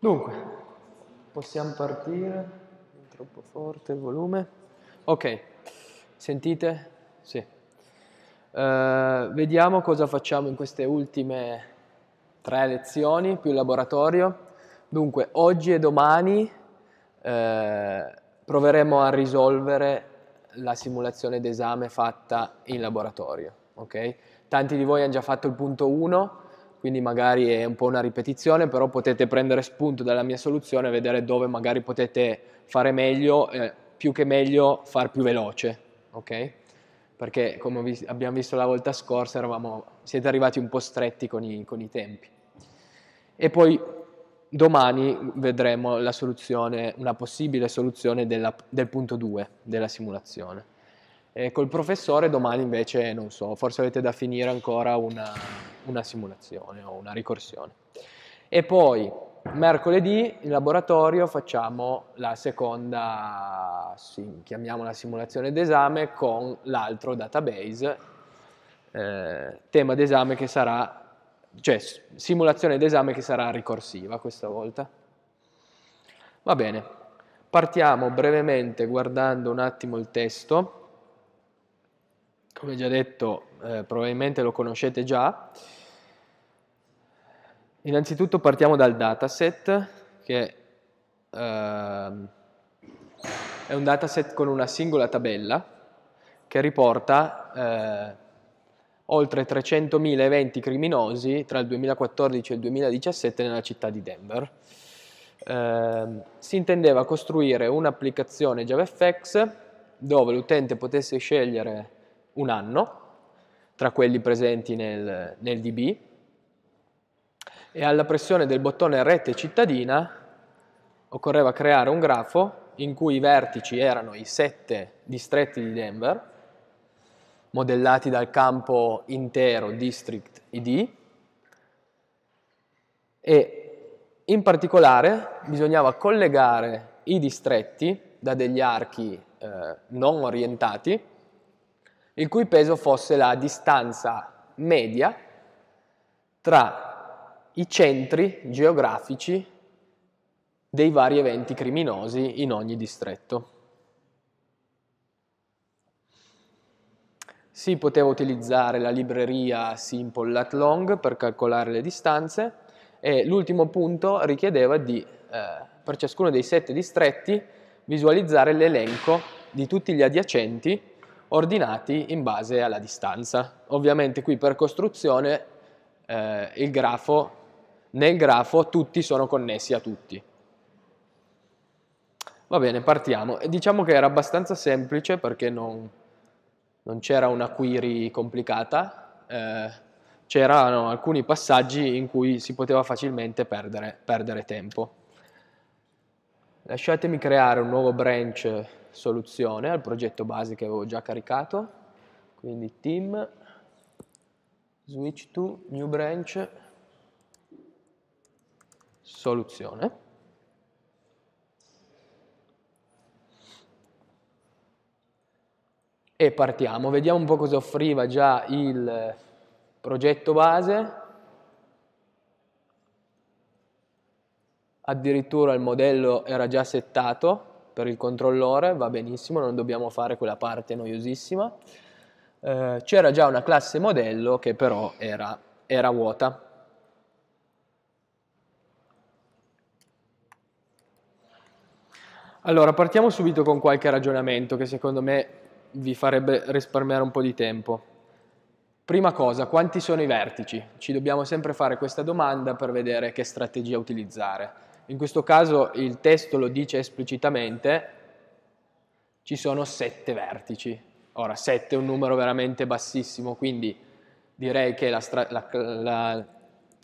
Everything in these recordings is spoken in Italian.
Dunque, possiamo partire. È troppo forte il volume. Ok, sentite? Sì. Uh, vediamo cosa facciamo in queste ultime tre lezioni più laboratorio. Dunque, oggi e domani eh, proveremo a risolvere la simulazione d'esame fatta in laboratorio. Okay? Tanti di voi hanno già fatto il punto 1, quindi magari è un po' una ripetizione, però potete prendere spunto dalla mia soluzione e vedere dove magari potete fare meglio, eh, più che meglio far più veloce, ok? Perché come vi, abbiamo visto la volta scorsa eravamo, siete arrivati un po' stretti con i, con i tempi. E poi domani vedremo la soluzione, una possibile soluzione della, del punto 2 della simulazione. E col professore domani invece, non so, forse avete da finire ancora una, una simulazione o una ricorsione. E poi mercoledì in laboratorio facciamo la seconda, sì, chiamiamola simulazione d'esame con l'altro database, eh, tema d'esame che sarà, cioè simulazione d'esame che sarà ricorsiva questa volta. Va bene, partiamo brevemente guardando un attimo il testo come già detto eh, probabilmente lo conoscete già. Innanzitutto partiamo dal dataset che eh, è un dataset con una singola tabella che riporta eh, oltre 300.000 eventi criminosi tra il 2014 e il 2017 nella città di Denver. Eh, si intendeva costruire un'applicazione JavaFX dove l'utente potesse scegliere un anno tra quelli presenti nel, nel DB e alla pressione del bottone rete cittadina occorreva creare un grafo in cui i vertici erano i sette distretti di Denver, modellati dal campo intero District ID, e in particolare bisognava collegare i distretti da degli archi eh, non orientati il cui peso fosse la distanza media tra i centri geografici dei vari eventi criminosi in ogni distretto. Si poteva utilizzare la libreria Simple Lat Long per calcolare le distanze e l'ultimo punto richiedeva di, eh, per ciascuno dei sette distretti, visualizzare l'elenco di tutti gli adiacenti ordinati in base alla distanza. Ovviamente qui per costruzione eh, grafo, nel grafo tutti sono connessi a tutti. Va bene, partiamo. diciamo che era abbastanza semplice perché non, non c'era una query complicata, eh, c'erano alcuni passaggi in cui si poteva facilmente perdere, perdere tempo. Lasciatemi creare un nuovo branch soluzione al progetto base che avevo già caricato, quindi team, switch to new branch, soluzione. E partiamo, vediamo un po' cosa offriva già il progetto base. Addirittura il modello era già settato, per il controllore, va benissimo, non dobbiamo fare quella parte noiosissima. Eh, c'era già una classe modello che però era, era vuota. Allora, partiamo subito con qualche ragionamento che secondo me vi farebbe risparmiare un po' di tempo. Prima cosa, quanti sono i vertici? Ci dobbiamo sempre fare questa domanda per vedere che strategia utilizzare. In questo caso il testo lo dice esplicitamente, ci sono sette vertici. Ora, sette è un numero veramente bassissimo, quindi direi che la, la, la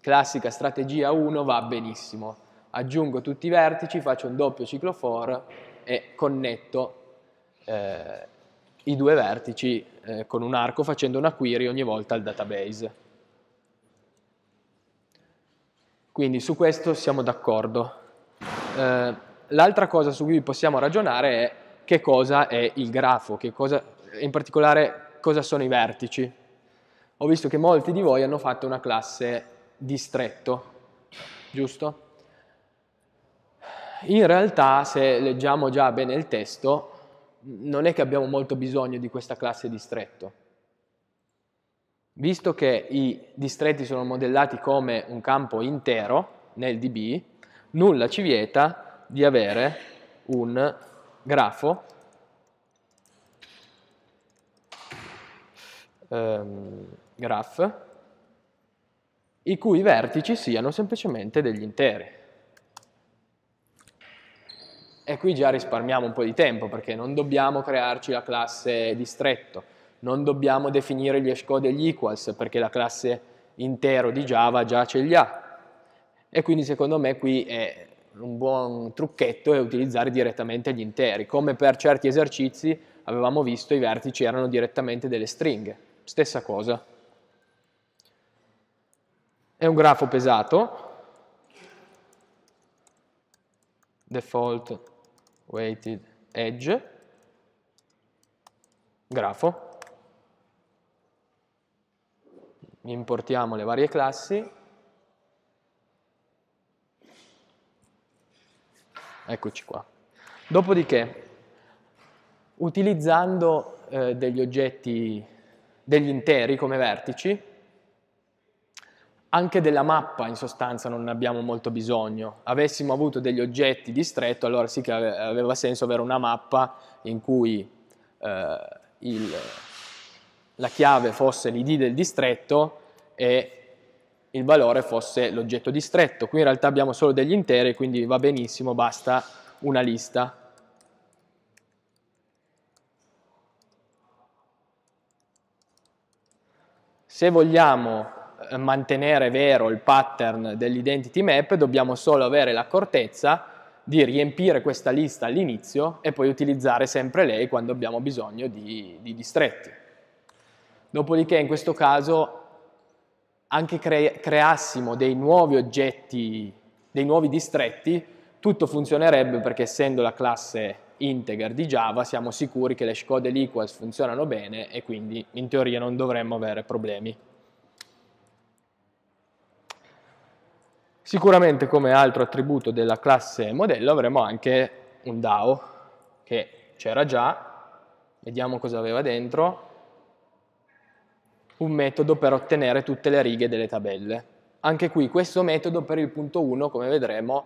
classica strategia 1 va benissimo. Aggiungo tutti i vertici, faccio un doppio ciclo for e connetto eh, i due vertici eh, con un arco facendo una query ogni volta al database. Quindi su questo siamo d'accordo. Eh, L'altra cosa su cui possiamo ragionare è che cosa è il grafo, cosa, in particolare cosa sono i vertici. Ho visto che molti di voi hanno fatto una classe distretto, giusto? in realtà se leggiamo già bene il testo, non è che abbiamo molto bisogno di questa classe distretto. Visto che i distretti sono modellati come un campo intero nel DB, nulla ci vieta di avere un grafo ehm, graph i cui vertici siano semplicemente degli interi. E qui già risparmiamo un po' di tempo perché non dobbiamo crearci la classe distretto, non dobbiamo definire gli hashcode e gli equals perché la classe intero di Java già ce li ha. E quindi secondo me qui è un buon trucchetto è utilizzare direttamente gli interi. Come per certi esercizi avevamo visto i vertici erano direttamente delle stringhe. Stessa cosa. È un grafo pesato, default weighted edge, grafo, importiamo le varie classi, eccoci qua. Dopodiché, utilizzando eh, degli oggetti, degli interi come vertici, anche della mappa in sostanza non ne abbiamo molto bisogno. Avessimo avuto degli oggetti distretto, allora sì che aveva senso avere una mappa in cui eh, il, la chiave fosse l'id del distretto e il valore fosse l'oggetto distretto. Qui in realtà abbiamo solo degli interi, quindi va benissimo, basta una lista. Se vogliamo eh, mantenere vero il pattern dell'identity map, dobbiamo solo avere l'accortezza di riempire questa lista all'inizio e poi utilizzare sempre lei quando abbiamo bisogno di, di distretti. Dopodiché in questo caso anche cre creassimo dei nuovi oggetti, dei nuovi distretti, tutto funzionerebbe perché essendo la classe integer di Java siamo sicuri che le shcode e l'equals funzionano bene e quindi in teoria non dovremmo avere problemi. Sicuramente come altro attributo della classe modello avremo anche un DAO, che c'era già, vediamo cosa aveva dentro, un metodo per ottenere tutte le righe delle tabelle. Anche qui questo metodo per il punto 1, come vedremo,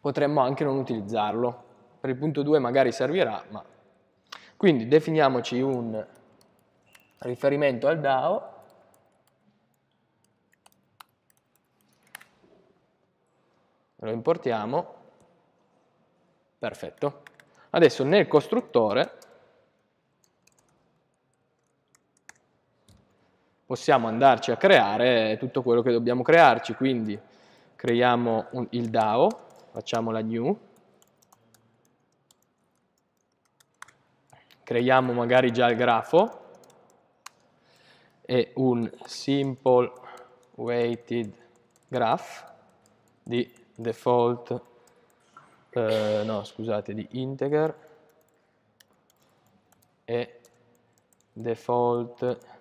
potremmo anche non utilizzarlo. Per il punto 2 magari servirà, ma... Quindi definiamoci un riferimento al DAO lo importiamo, perfetto. Adesso nel costruttore possiamo andarci a creare tutto quello che dobbiamo crearci, quindi creiamo un, il DAO, facciamo la new, creiamo magari già il grafo e un simple weighted graph di default, eh, no scusate, di integer e default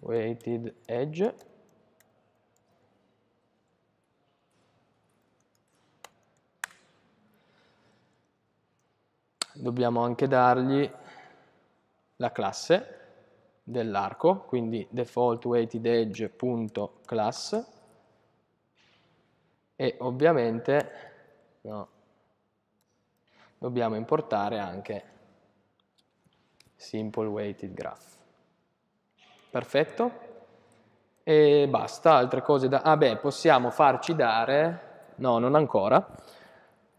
weighted edge dobbiamo anche dargli la classe dell'arco, quindi default weighted edge.class e ovviamente no, dobbiamo importare anche simple weighted graph. Perfetto? E basta, altre cose da... Ah beh, possiamo farci dare... No, non ancora.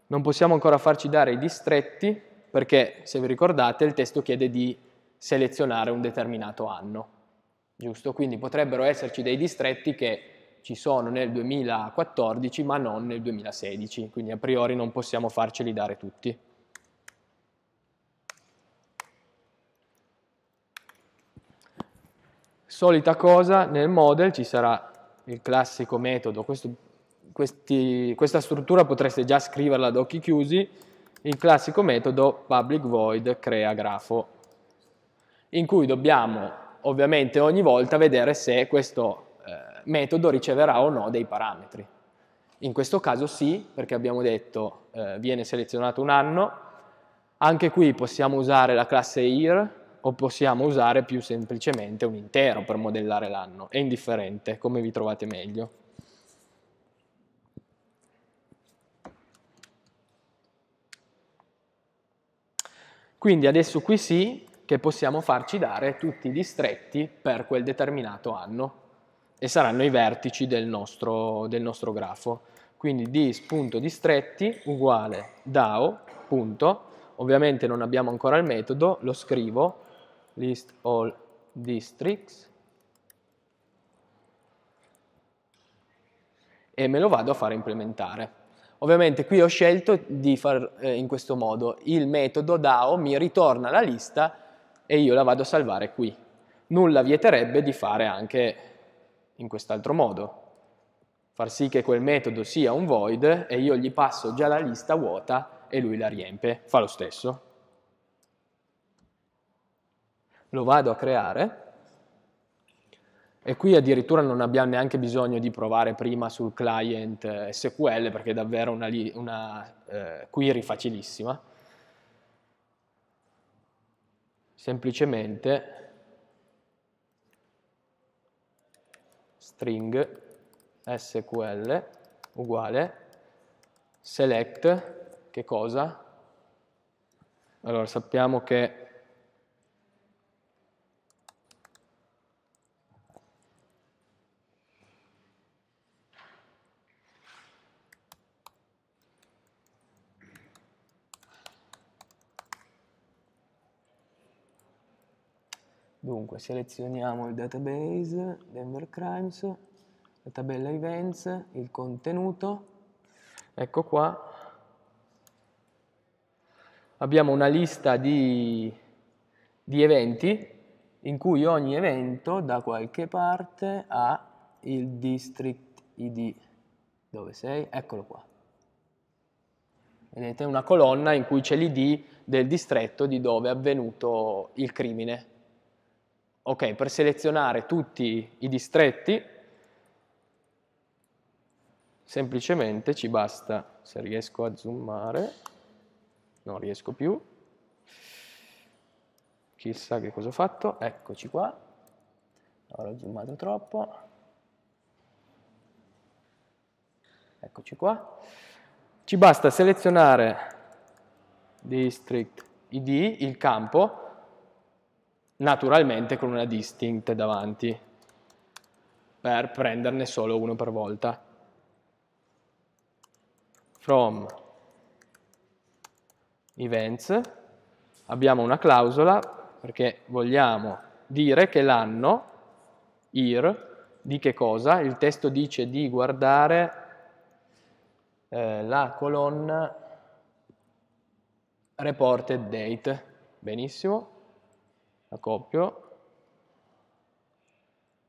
Non possiamo ancora farci dare i distretti perché, se vi ricordate, il testo chiede di selezionare un determinato anno. Giusto? Quindi potrebbero esserci dei distretti che ci sono nel 2014 ma non nel 2016, quindi a priori non possiamo farceli dare tutti. Solita cosa, nel model ci sarà il classico metodo, questo, questi, questa struttura potreste già scriverla ad occhi chiusi, il classico metodo public void crea grafo, in cui dobbiamo ovviamente ogni volta vedere se questo metodo riceverà o no dei parametri. In questo caso sì, perché abbiamo detto eh, viene selezionato un anno. Anche qui possiamo usare la classe year o possiamo usare più semplicemente un intero per modellare l'anno. È indifferente, come vi trovate meglio. Quindi adesso qui sì che possiamo farci dare tutti i distretti per quel determinato anno e saranno i vertici del nostro, del nostro grafo. Quindi dis.distretti uguale DAO, ovviamente non abbiamo ancora il metodo, lo scrivo, list all districts, e me lo vado a fare implementare. Ovviamente qui ho scelto di fare eh, in questo modo, il metodo DAO mi ritorna la lista e io la vado a salvare qui. Nulla vieterebbe di fare anche in quest'altro modo, far sì che quel metodo sia un void e io gli passo già la lista vuota e lui la riempie, fa lo stesso. Lo vado a creare e qui addirittura non abbiamo neanche bisogno di provare prima sul client eh, SQL perché è davvero una, una eh, query facilissima. Semplicemente string SQL uguale select che cosa? Allora sappiamo che Dunque, selezioniamo il database, Denver Crimes, la tabella events, il contenuto. Ecco qua. Abbiamo una lista di, di eventi in cui ogni evento da qualche parte ha il district id. Dove sei? Eccolo qua. Vedete una colonna in cui c'è l'id del distretto di dove è avvenuto il crimine. Ok, per selezionare tutti i distretti, semplicemente ci basta, se riesco a zoomare, non riesco più, chissà che cosa ho fatto, eccoci qua, ora ho zoomato troppo, eccoci qua, ci basta selezionare district id, il campo, naturalmente con una distinct davanti, per prenderne solo uno per volta. From events abbiamo una clausola perché vogliamo dire che l'anno, year, di che cosa? Il testo dice di guardare eh, la colonna reported date. Benissimo la copio,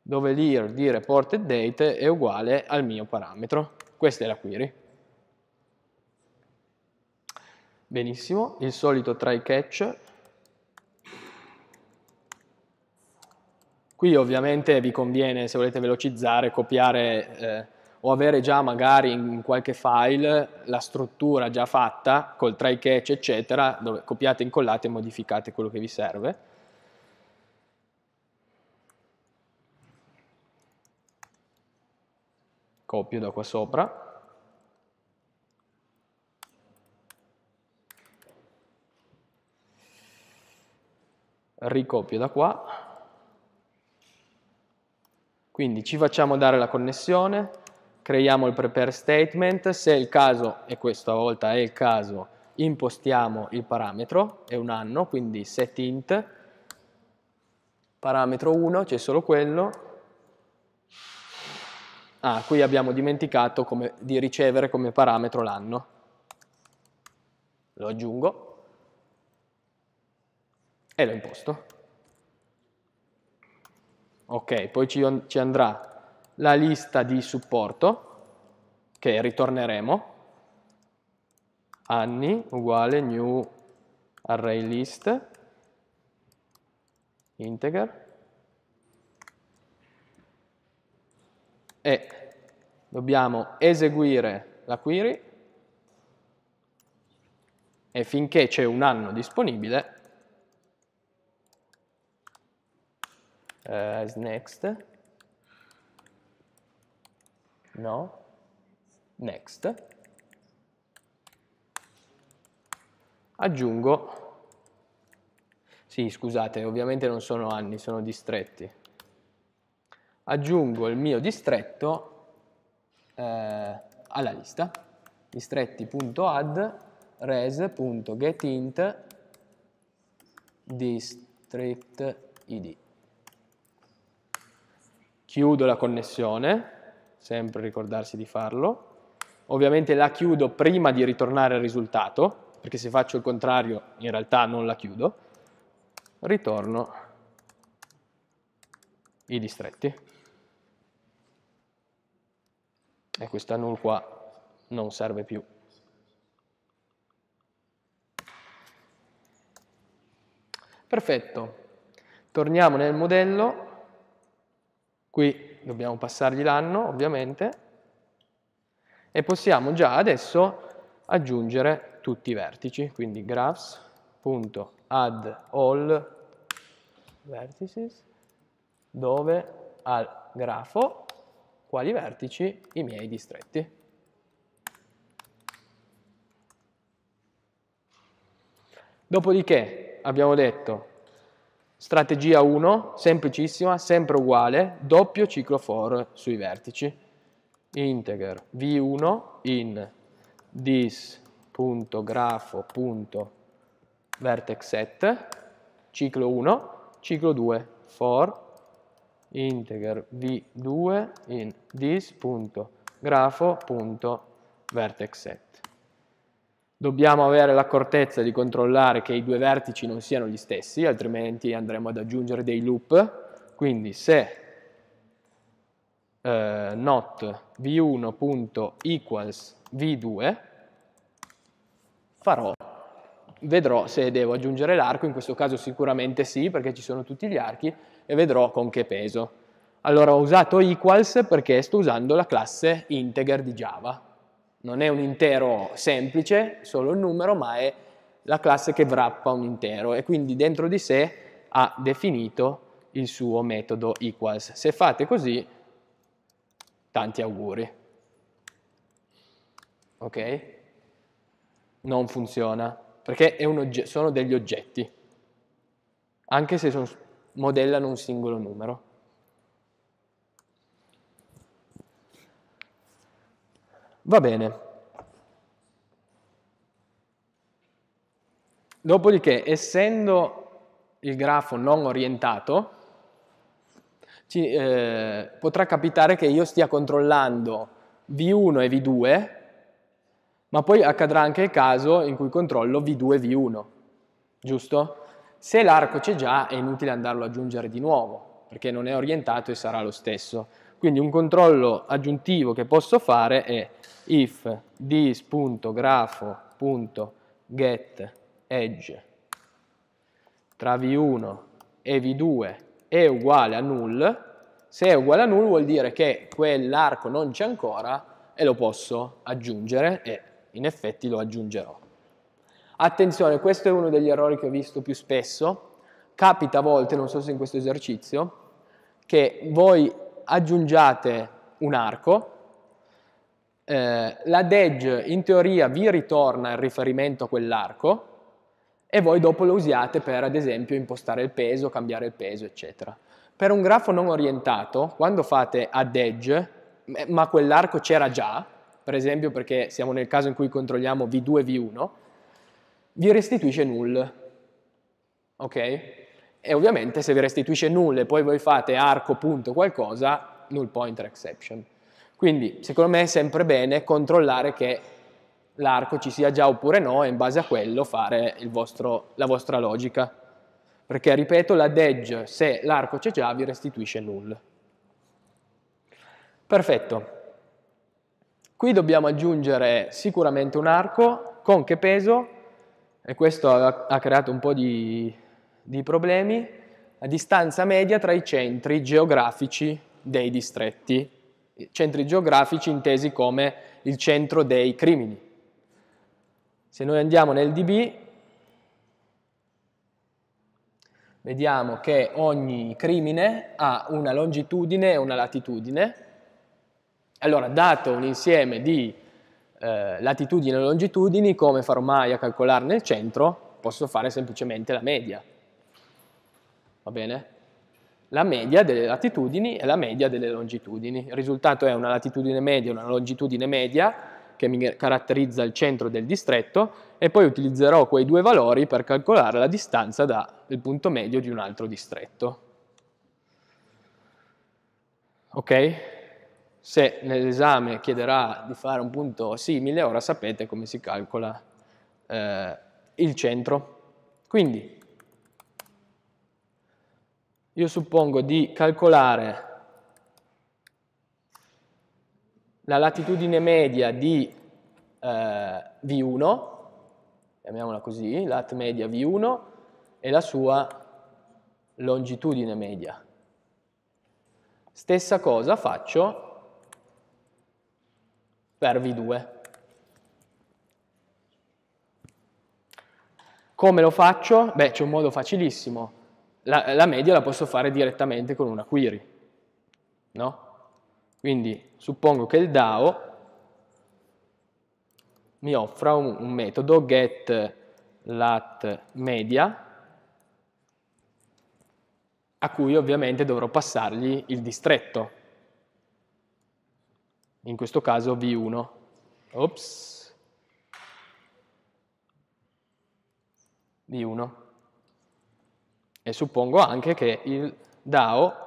dove l'IR di reported date è uguale al mio parametro. Questa è la query. Benissimo, il solito try catch. Qui ovviamente vi conviene, se volete velocizzare, copiare eh, o avere già magari in qualche file la struttura già fatta col try catch eccetera, dove copiate, incollate e modificate quello che vi serve. Copio da qua sopra, ricopio da qua, quindi ci facciamo dare la connessione, creiamo il prepare statement, se è il caso, e questa volta è il caso, impostiamo il parametro, è un anno, quindi setInt, parametro 1, c'è solo quello, Ah, qui abbiamo dimenticato come, di ricevere come parametro l'anno. Lo aggiungo e lo imposto. Ok, poi ci, ci andrà la lista di supporto che ritorneremo anni uguale new array list integer e dobbiamo eseguire la query. E finché c'è un anno disponibile, uh, next, no, next, aggiungo, sì scusate, ovviamente non sono anni, sono distretti, aggiungo il mio distretto eh, alla lista, distretti.add res.getInt district id. Chiudo la connessione, sempre ricordarsi di farlo. Ovviamente la chiudo prima di ritornare al risultato, perché se faccio il contrario in realtà non la chiudo. Ritorno i distretti. E questa null qua non serve più. Perfetto, torniamo nel modello, qui dobbiamo passargli l'anno ovviamente, e possiamo già adesso aggiungere tutti i vertici, quindi graphs.add all vertices, dove al grafo quali vertici i miei distretti. Dopodiché abbiamo detto strategia 1, semplicissima, sempre uguale, doppio ciclo for sui vertici. Integer v1 in this.grafo.vertexset, ciclo 1, ciclo 2, for integer v2 in this.grafo.vertexset dobbiamo avere l'accortezza di controllare che i due vertici non siano gli stessi, altrimenti andremo ad aggiungere dei loop. Quindi se eh, not v1.equals v2 farò, vedrò se devo aggiungere l'arco, in questo caso sicuramente sì, perché ci sono tutti gli archi, e vedrò con che peso. Allora ho usato equals perché sto usando la classe integer di Java, non è un intero semplice, solo il numero, ma è la classe che wrappa un intero e quindi dentro di sé ha definito il suo metodo equals. Se fate così, tanti auguri. Ok? Non funziona, perché sono degli oggetti, anche se sono, modellano un singolo numero. Va bene. Dopodiché, essendo il grafo non orientato, ci, eh, potrà capitare che io stia controllando V1 e V2, ma poi accadrà anche il caso in cui controllo V2 e V1, giusto? Se l'arco c'è già è inutile andarlo ad aggiungere di nuovo, perché non è orientato e sarà lo stesso. Quindi un controllo aggiuntivo che posso fare è if this.grafo.get edge tra v1 e v2 è uguale a null, se è uguale a null vuol dire che quell'arco non c'è ancora e lo posso aggiungere e in effetti lo aggiungerò. Attenzione, questo è uno degli errori che ho visto più spesso, capita a volte, non so se in questo esercizio, che voi aggiungiate un arco, eh, la DEG in teoria vi ritorna il riferimento a quell'arco e voi dopo lo usiate per ad esempio impostare il peso, cambiare il peso eccetera. Per un grafo non orientato, quando fate add edge, ma quell'arco c'era già, per esempio perché siamo nel caso in cui controlliamo V2 e V1, vi restituisce null. Ok? E ovviamente se vi restituisce null e poi voi fate arco punto qualcosa, null pointer exception. Quindi secondo me è sempre bene controllare che l'arco ci sia già oppure no e in base a quello fare vostro, la vostra logica. Perché, ripeto, la edge, se l'arco c'è già, vi restituisce null. Perfetto. Qui dobbiamo aggiungere sicuramente un arco, con che peso? E questo ha, ha creato un po' di, di problemi. La distanza media tra i centri geografici dei distretti centri geografici intesi come il centro dei crimini. Se noi andiamo nel DB, vediamo che ogni crimine ha una longitudine e una latitudine. Allora, dato un insieme di eh, latitudini e longitudini, come farò mai a calcolarne il centro? Posso fare semplicemente la media. Va bene? La media delle latitudini e la media delle longitudini. Il risultato è una latitudine media e una longitudine media che mi caratterizza il centro del distretto e poi utilizzerò quei due valori per calcolare la distanza dal punto medio di un altro distretto. Ok? Se nell'esame chiederà di fare un punto simile, ora sapete come si calcola eh, il centro. Quindi, io suppongo di calcolare la latitudine media di eh, V1, chiamiamola così, lat media V1, e la sua longitudine media. Stessa cosa faccio per V2. Come lo faccio? Beh, c'è un modo facilissimo. La, la, media la posso fare direttamente con una query. No? Quindi suppongo che il DAO mi offra un, un metodo get lat media a cui ovviamente dovrò passargli il distretto in questo caso V1. Ops. V1. E suppongo anche che il DAO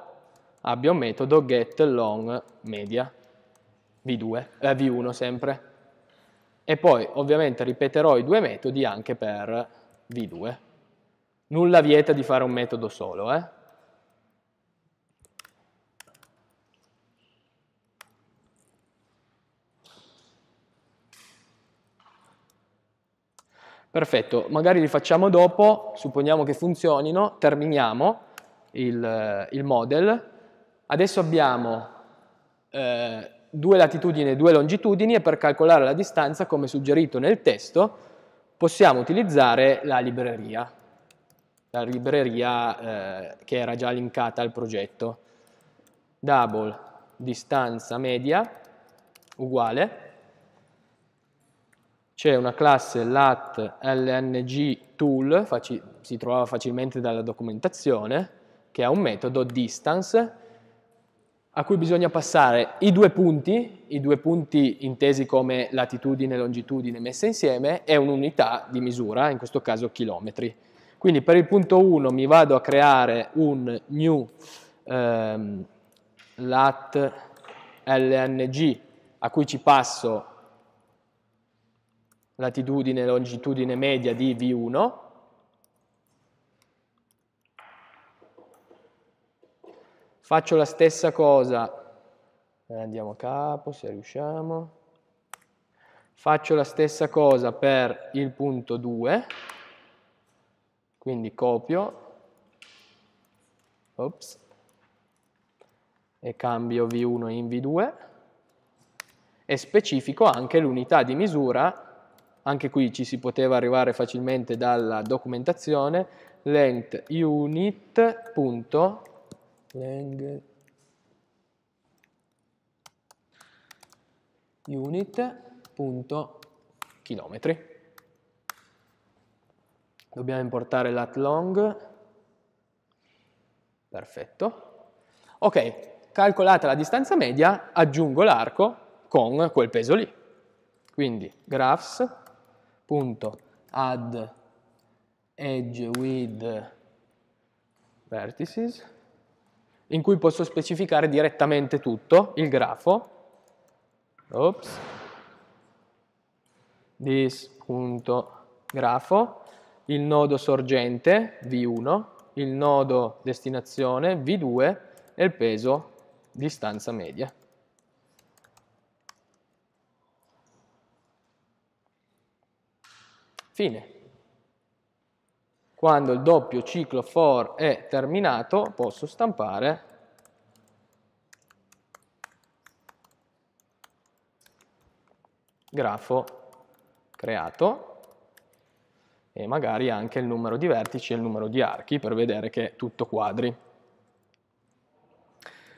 abbia un metodo getLongMedia, V2, eh, V1 sempre. E poi ovviamente ripeterò i due metodi anche per V2. Nulla vieta di fare un metodo solo, eh? Perfetto, magari li facciamo dopo, supponiamo che funzionino, terminiamo il, il model. Adesso abbiamo eh, due latitudini e due longitudini e per calcolare la distanza, come suggerito nel testo, possiamo utilizzare la libreria, la libreria eh, che era già linkata al progetto. Double distanza media uguale c'è una classe lat lng tool, faci, si trovava facilmente dalla documentazione, che ha un metodo distance, a cui bisogna passare i due punti, i due punti intesi come latitudine e longitudine messe insieme, e un'unità di misura, in questo caso chilometri. Quindi per il punto 1 mi vado a creare un new ehm, lat lng a cui ci passo latitudine e longitudine media di V1, faccio la stessa cosa, eh, andiamo a capo se riusciamo, faccio la stessa cosa per il punto 2, quindi copio, ops, e cambio V1 in V2, e specifico anche l'unità di misura anche qui ci si poteva arrivare facilmente dalla documentazione, length unit. Punto, length unit. Punto, chilometri. Dobbiamo importare lat long. Perfetto. Ok, calcolata la distanza media, aggiungo l'arco con quel peso lì. Quindi graphs punto. Add. Edge with vertices. In cui posso specificare direttamente tutto, il grafo, ops, this.grafo, il nodo sorgente V1, il nodo destinazione V2 e il peso distanza media. Fine. Quando il doppio ciclo for è terminato, posso stampare grafo creato e magari anche il numero di vertici e il numero di archi per vedere che è tutto quadri.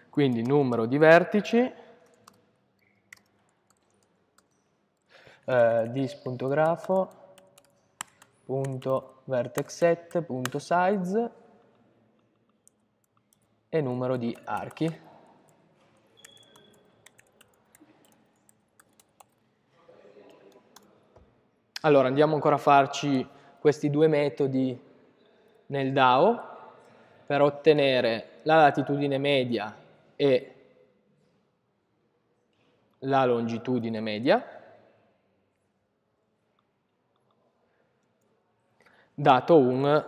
Quindi numero di vertici eh, dis.grafo.vertexset.size e numero di archi. Allora andiamo ancora a farci questi due metodi nel DAO per ottenere la latitudine media e la longitudine media. Dato un,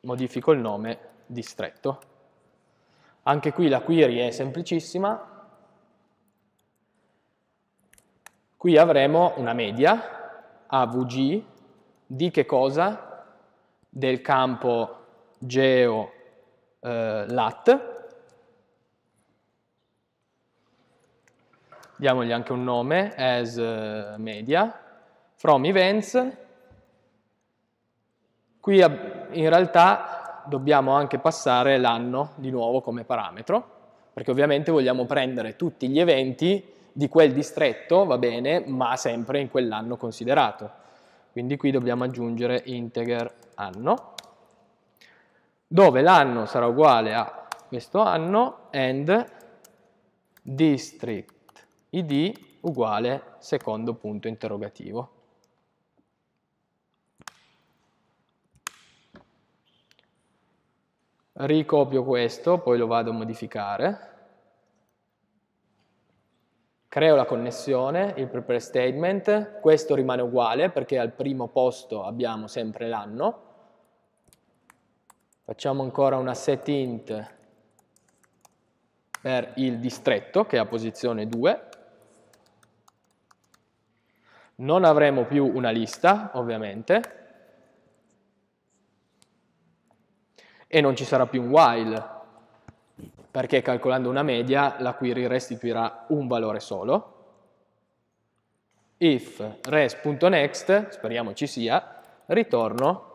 modifico il nome, distretto. Anche qui la query è semplicissima, qui avremo una media, AVG, di che cosa? Del campo geo eh, lat, diamogli anche un nome, as eh, media, from events, Qui in realtà dobbiamo anche passare l'anno di nuovo come parametro, perché ovviamente vogliamo prendere tutti gli eventi di quel distretto, va bene, ma sempre in quell'anno considerato. Quindi qui dobbiamo aggiungere integer anno, dove l'anno sarà uguale a questo anno and district id uguale secondo punto interrogativo. Ricopio questo, poi lo vado a modificare, creo la connessione, il prepare statement, questo rimane uguale perché al primo posto abbiamo sempre l'anno, facciamo ancora una setInt per il distretto che è a posizione 2, non avremo più una lista ovviamente, e non ci sarà più un while, perché calcolando una media la query restituirà un valore solo. If res.next, speriamo ci sia, ritorno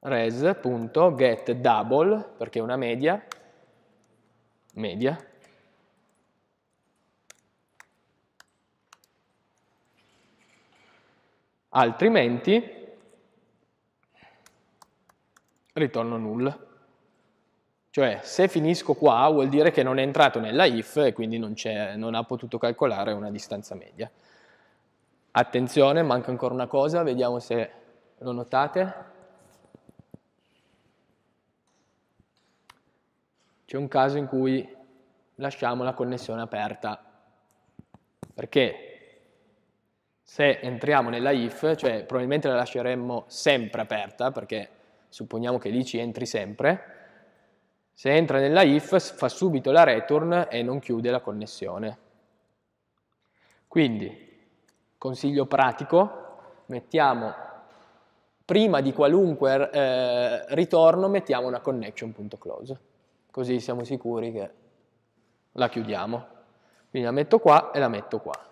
res.getDouble, perché è una media, media, altrimenti ritorno null. Cioè, se finisco qua vuol dire che non è entrato nella if e quindi non, non ha potuto calcolare una distanza media. Attenzione, manca ancora una cosa, vediamo se lo notate. C'è un caso in cui lasciamo la connessione aperta, perché se entriamo nella if, cioè probabilmente la lasceremmo sempre aperta, perché supponiamo che lì ci entri sempre, se entra nella if fa subito la return e non chiude la connessione. Quindi, consiglio pratico, mettiamo, prima di qualunque eh, ritorno, mettiamo una connection.close, così siamo sicuri che la chiudiamo. Quindi la metto qua e la metto qua.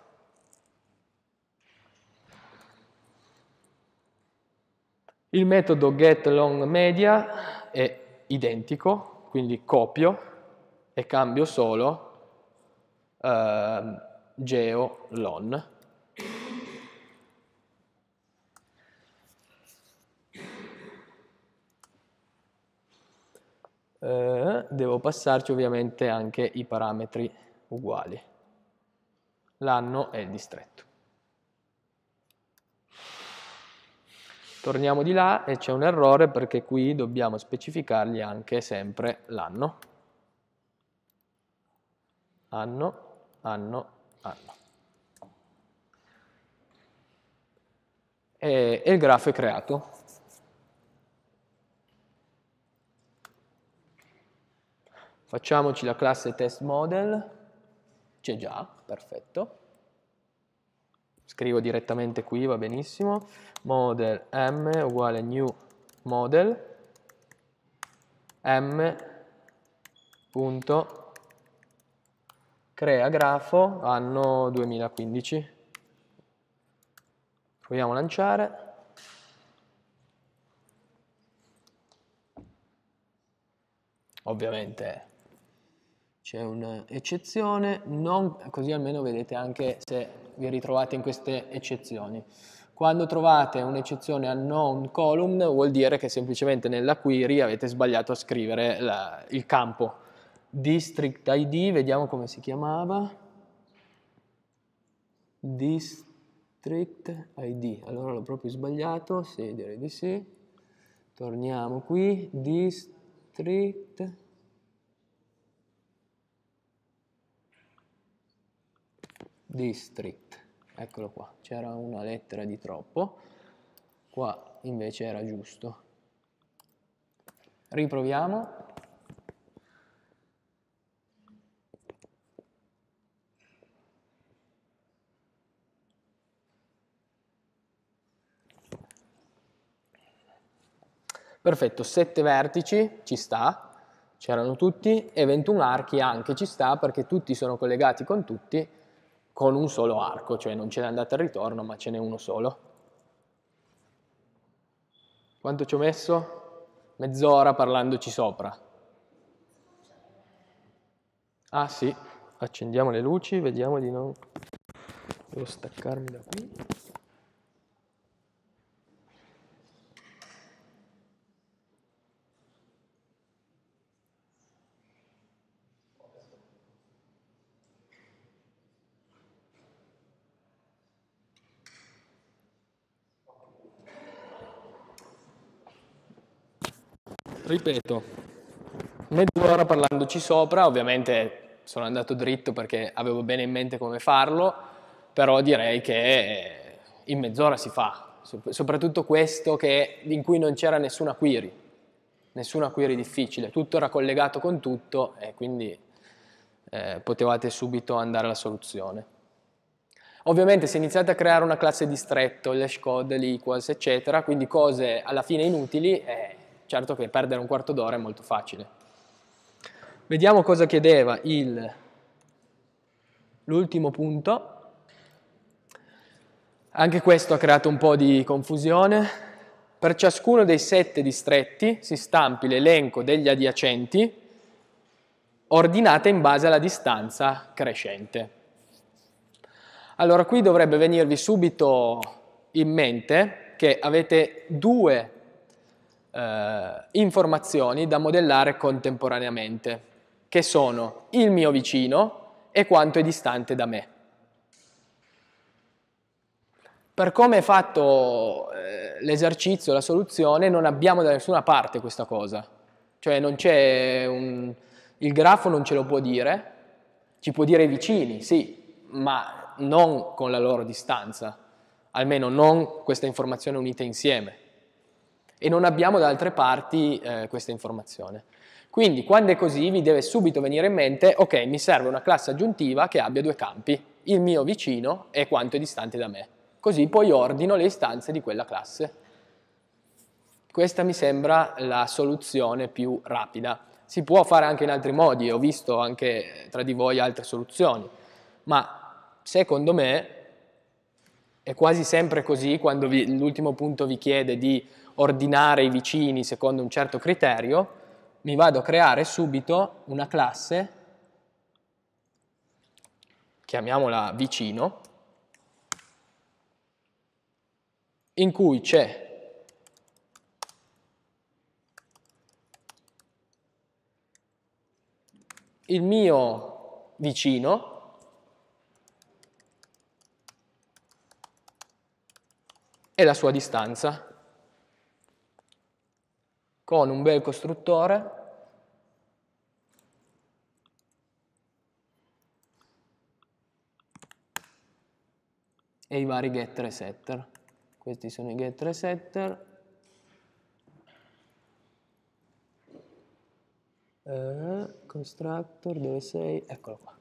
Il metodo getLongMedia è identico, quindi copio e cambio solo eh, geolon. Eh, devo passarci ovviamente anche i parametri uguali, l'anno e il distretto. Torniamo di là e c'è un errore perché qui dobbiamo specificargli anche sempre l'anno. Anno, anno, anno. E, e il grafo è creato. Facciamoci la classe test model, c'è già, perfetto. Scrivo direttamente qui, va benissimo model m uguale new model m punto crea grafo anno 2015. Proviamo a lanciare. Ovviamente c'è un'eccezione, così almeno vedete anche se vi ritrovate in queste eccezioni. Quando trovate un'eccezione a non column vuol dire che semplicemente nella query avete sbagliato a scrivere la, il campo. District ID, vediamo come si chiamava. District ID, allora l'ho proprio sbagliato, sì, direi di sì. Torniamo qui, district district. Eccolo qua, c'era una lettera di troppo, qua invece era giusto. Riproviamo. Perfetto, 7 vertici ci sta, c'erano tutti, e 21 archi anche ci sta perché tutti sono collegati con tutti con un solo arco, cioè non ce n'è andata e ritorno, ma ce n'è uno solo. Quanto ci ho messo? Mezz'ora parlandoci sopra. Ah sì, accendiamo le luci, vediamo di non... Devo staccarmi da qui. Ripeto, mezz'ora parlandoci sopra, ovviamente sono andato dritto perché avevo bene in mente come farlo, però direi che in mezz'ora si fa, soprattutto questo che, in cui non c'era nessuna query, nessuna query difficile, tutto era collegato con tutto e quindi eh, potevate subito andare alla soluzione. Ovviamente se iniziate a creare una classe distretto, l'hash code, l'equals, eccetera, quindi cose alla fine inutili, eh, Certo che perdere un quarto d'ora è molto facile. Vediamo cosa chiedeva l'ultimo punto. Anche questo ha creato un po' di confusione. Per ciascuno dei sette distretti si stampi l'elenco degli adiacenti ordinate in base alla distanza crescente. Allora qui dovrebbe venirvi subito in mente che avete due eh, informazioni da modellare contemporaneamente, che sono il mio vicino e quanto è distante da me. Per come è fatto eh, l'esercizio, la soluzione, non abbiamo da nessuna parte questa cosa. Cioè non c'è un... il grafo non ce lo può dire, ci può dire i vicini, sì, ma non con la loro distanza, almeno non questa informazione unita insieme e non abbiamo da altre parti eh, questa informazione. Quindi quando è così vi deve subito venire in mente, ok, mi serve una classe aggiuntiva che abbia due campi, il mio vicino e quanto è distante da me. Così poi ordino le istanze di quella classe. Questa mi sembra la soluzione più rapida. Si può fare anche in altri modi, ho visto anche tra di voi altre soluzioni, ma secondo me è quasi sempre così quando l'ultimo punto vi chiede di ordinare i vicini secondo un certo criterio, mi vado a creare subito una classe, chiamiamola vicino, in cui c'è il mio vicino e la sua distanza con un bel costruttore e i vari getter e setter. Questi sono i getter e setter. Uh, constructor, dove sei? Eccolo qua.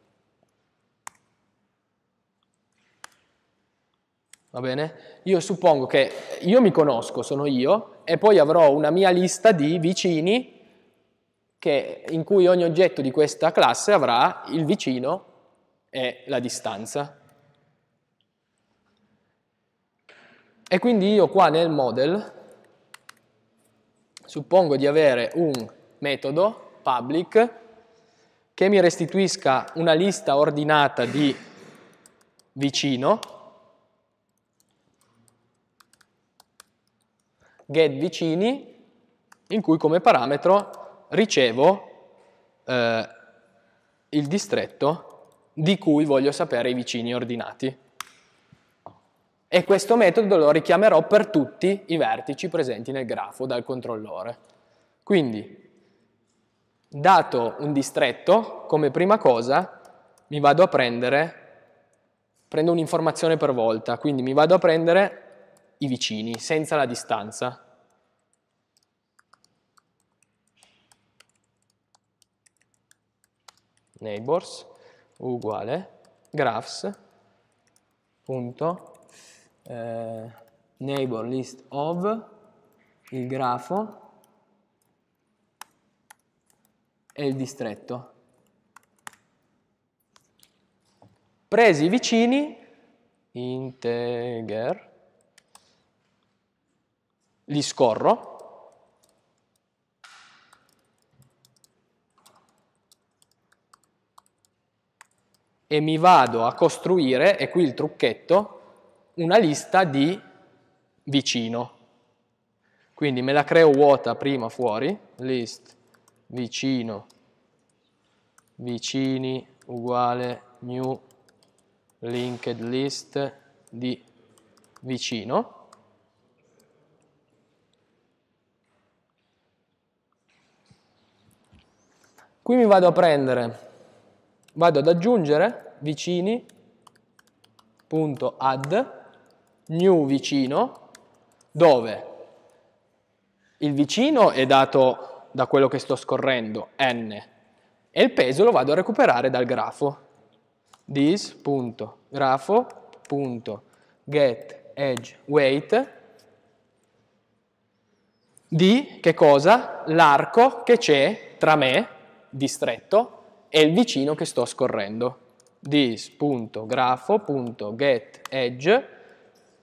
Va bene? Io suppongo che io mi conosco, sono io, e poi avrò una mia lista di vicini che, in cui ogni oggetto di questa classe avrà il vicino è la distanza. E quindi io qua nel model suppongo di avere un metodo public che mi restituisca una lista ordinata di vicino, get vicini, in cui come parametro ricevo eh, il distretto di cui voglio sapere i vicini ordinati e questo metodo lo richiamerò per tutti i vertici presenti nel grafo dal controllore. Quindi, dato un distretto, come prima cosa mi vado a prendere, prendo un'informazione per volta, quindi mi vado a prendere i vicini, senza la distanza. Neighbors uguale graphs punto eh, list of il grafo e il distretto. Presi i vicini, integer, li scorro, e mi vado a costruire, e qui il trucchetto, una lista di vicino. Quindi me la creo vuota prima fuori, list vicino, vicini uguale new linked list di vicino. Qui mi vado a prendere, vado ad aggiungere vicini.add new vicino, dove il vicino è dato da quello che sto scorrendo, n, e il peso lo vado a recuperare dal grafo. this.grafo.getEdgeWeight di che cosa? L'arco che c'è tra me, distretto, e il vicino che sto scorrendo. this.grafo.getEdge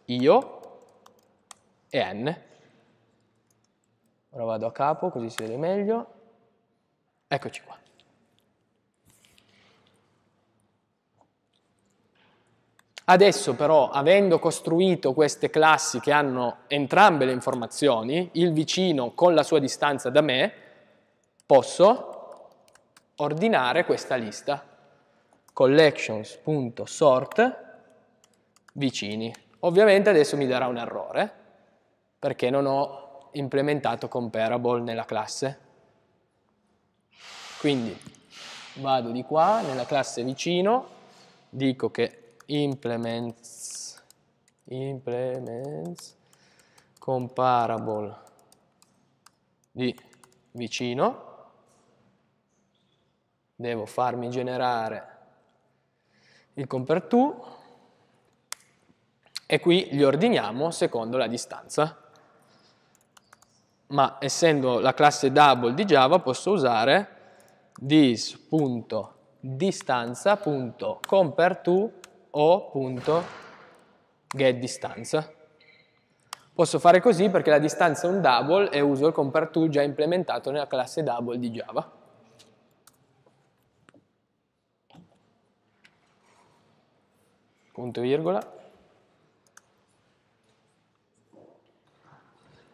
io e n. Ora vado a capo così si vede meglio. Eccoci qua. Adesso però, avendo costruito queste classi che hanno entrambe le informazioni, il vicino con la sua distanza da me, posso ordinare questa lista. collections.sort vicini. Ovviamente adesso mi darà un errore perché non ho implementato comparable nella classe. Quindi vado di qua nella classe vicino, dico che implements, implements comparable di vicino, devo farmi generare il compare to e qui li ordiniamo secondo la distanza. Ma essendo la classe double di Java posso usare this.distanza.compareTo o getDistanza. Posso fare così perché la distanza è un double e uso il compareTo già implementato nella classe double di Java. Punto virgola.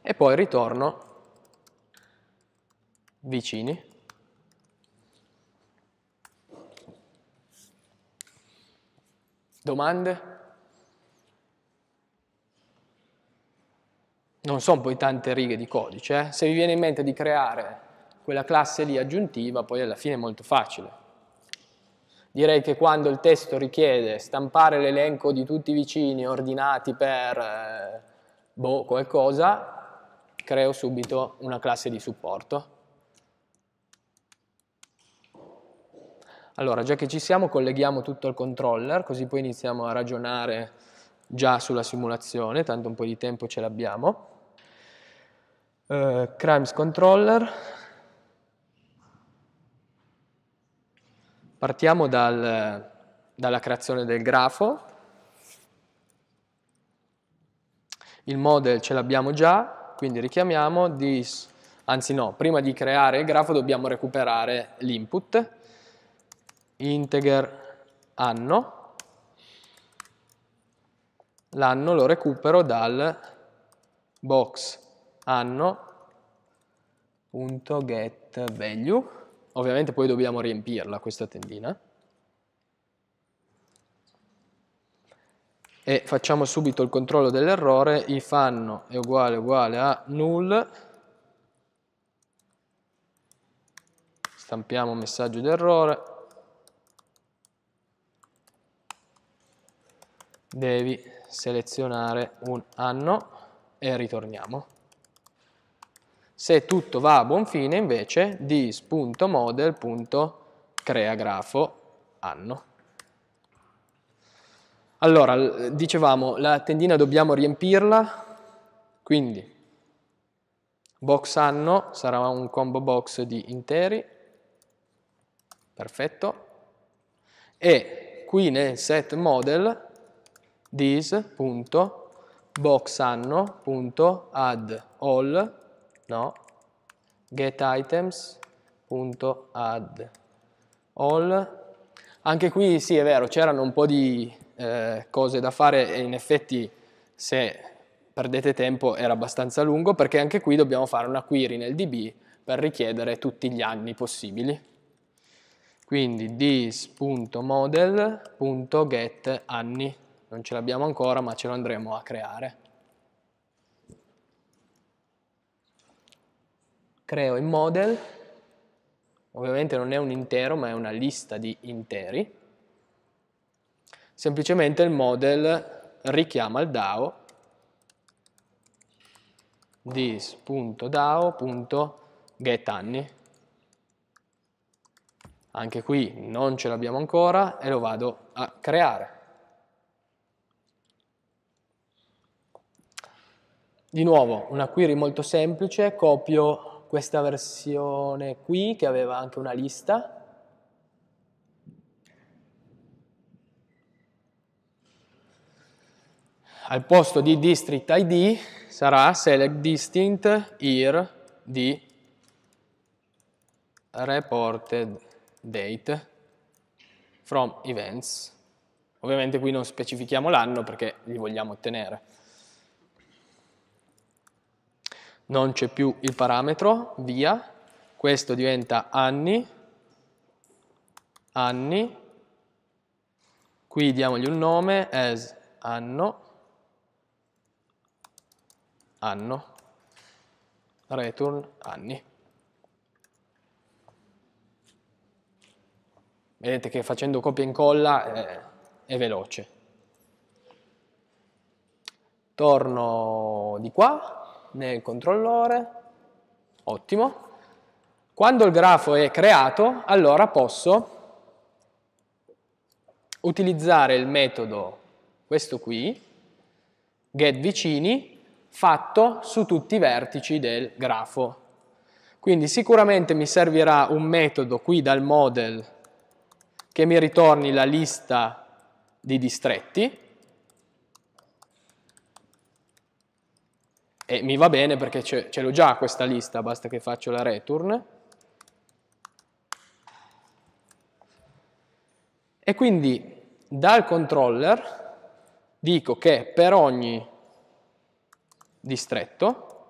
e poi ritorno vicini. Domande? Non sono poi tante righe di codice, eh? se vi viene in mente di creare quella classe lì aggiuntiva, poi alla fine è molto facile. Direi che quando il testo richiede stampare l'elenco di tutti i vicini ordinati per eh, boh, qualcosa, creo subito una classe di supporto. Allora, già che ci siamo, colleghiamo tutto al controller, così poi iniziamo a ragionare già sulla simulazione, tanto un po' di tempo ce l'abbiamo. Uh, crimes controller. Partiamo dal, dalla creazione del grafo. Il model ce l'abbiamo già, quindi richiamiamo this, anzi no, prima di creare il grafo dobbiamo recuperare l'input, integer anno, l'anno lo recupero dal box anno.getValue, ovviamente poi dobbiamo riempirla questa tendina. e facciamo subito il controllo dell'errore, if anno è uguale uguale a null, stampiamo messaggio d'errore, devi selezionare un anno e ritorniamo. Se tutto va a buon fine invece dis.model.creagrafo anno. Allora, dicevamo, la tendina dobbiamo riempirla, quindi box anno sarà un combo box di interi, perfetto, e qui nel set model this.boxanno.add all, no, getItems.add all, anche qui sì è vero, c'erano un po' di eh, cose da fare e in effetti se perdete tempo era abbastanza lungo perché anche qui dobbiamo fare una query nel DB per richiedere tutti gli anni possibili. Quindi this.model.get anni, non ce l'abbiamo ancora ma ce lo andremo a creare. Creo il model, ovviamente non è un intero ma è una lista di interi semplicemente il model richiama il DAO this.dao.getAnni. Anche qui non ce l'abbiamo ancora e lo vado a creare. Di nuovo una query molto semplice, copio questa versione qui che aveva anche una lista al posto di district id sarà select distinct year di reported date from events. Ovviamente qui non specifichiamo l'anno perché li vogliamo ottenere. Non c'è più il parametro, via. Questo diventa anni, anni. Qui diamogli un nome as anno anno, return anni. Vedete che facendo copia e incolla è, è veloce. Torno di qua nel controllore, ottimo. Quando il grafo è creato, allora posso utilizzare il metodo, questo qui, getVicini, fatto su tutti i vertici del grafo. Quindi sicuramente mi servirà un metodo qui dal model che mi ritorni la lista di distretti e mi va bene perché ce l'ho già questa lista, basta che faccio la return. E quindi dal controller dico che per ogni distretto